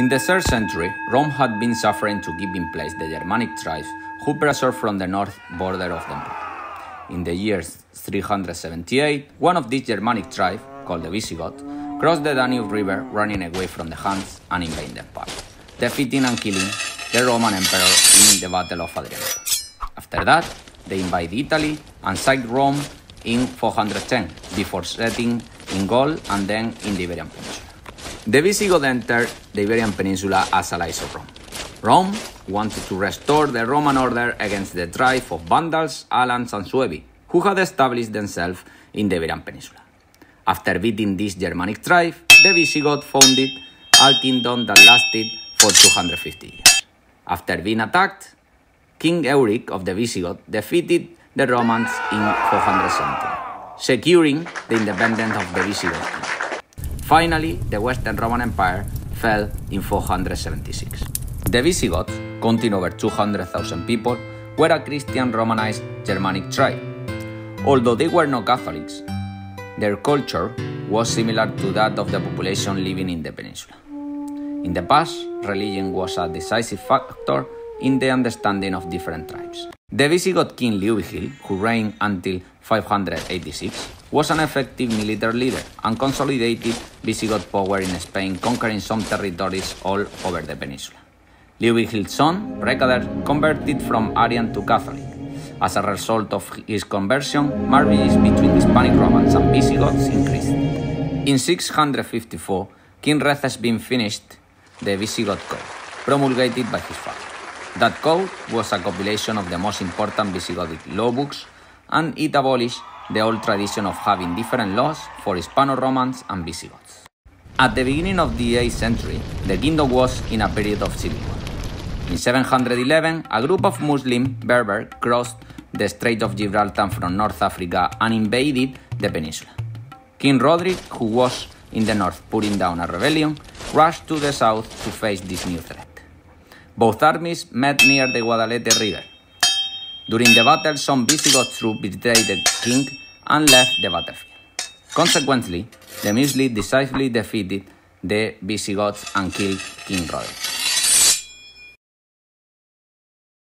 Since the 3rd century, Rome had been suffering to keep in place the Germanic tribes who preserved from the north border of the empire. In the year 378, one of these Germanic tribes, called the Visigoths, crossed the Danube River running away from the Huns and invading the empire, defeating and killing the Roman emperor in the Battle of Adrianople. After that, they invaded Italy and sacked Rome in 410 before settling in Gaul and then in the Iberian Peninsula. The Visigoths entered the Iberian Peninsula as allies of Rome. Rome wanted to restore the Roman order against the tribe of Vandals, Alans, and Suevi, who had established themselves in the Iberian Peninsula. After beating this Germanic tribe, the Visigoths founded a kingdom that lasted for 250 years. After being attacked, King Euric of the Visigoths defeated the Romans in 470, securing the independence of the Visigoths. Finally, the Western Roman Empire fell in 476. The Visigoths, counting over 200,000 people, were a Christian Romanized Germanic tribe. Although they were not Catholics, their culture was similar to that of the population living in the peninsula. In the past, religion was a decisive factor in the understanding of different tribes. The Visigoth king Leovigild, who reigned until 586, was an effective military leader and consolidated Visigoth power in Spain, conquering some territories all over the peninsula. Leovigild's son, Reccared, converted from Arian to Catholic. As a result of his conversion, marriages between Hispanic Romans and Visigoths increased. In 654, King Recceswinth finished the Visigoth Code, promulgated by his father. That code was a compilation of the most important Visigothic law books, and it abolished the old tradition of having different laws for Hispano-Romans and Visigoths. At the beginning of the 8th century, the kingdom was in a period of civil war. In 711, a group of Muslim Berbers crossed the Strait of Gibraltar from North Africa and invaded the peninsula. King Roderick, who was in the north putting down a rebellion, rushed to the south to face this new threat. Both armies met near the Guadalete River. During the battle, some Visigoth troops betrayed the king and left the battlefield. Consequently, the Muslims decisively defeated the Visigoths and killed King Roderick.